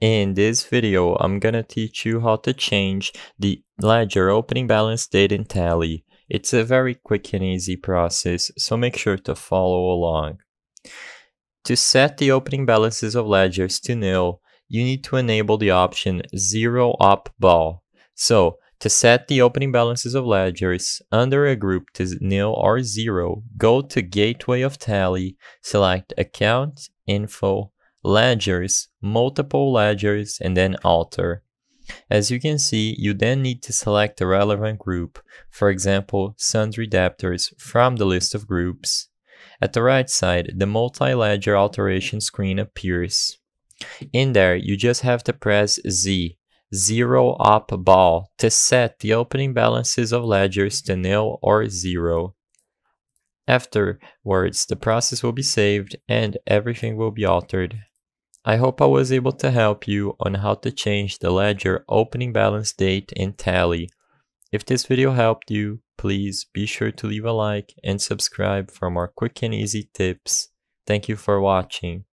In this video, I'm gonna teach you how to change the ledger opening balance date in Tally. It's a very quick and easy process, so make sure to follow along. To set the opening balances of ledgers to nil, you need to enable the option Zero Op Bal. So, to set the opening balances of ledgers under a group to nil or zero, go to Gateway of Tally, select Account, Info, ledgers, multiple ledgers, and then alter. As you can see, you then need to select a relevant group, for example, sundry debtors, from the list of groups. At the right side, the multi-ledger alteration screen appears. In there, you just have to press Z, zero Op Bal, to set the opening balances of ledgers to nil or zero. Afterwards, the process will be saved and everything will be altered. I hope I was able to help you on how to change the ledger opening balance date in Tally. If this video helped you, please be sure to leave a like and subscribe for more quick and easy tips. Thank you for watching.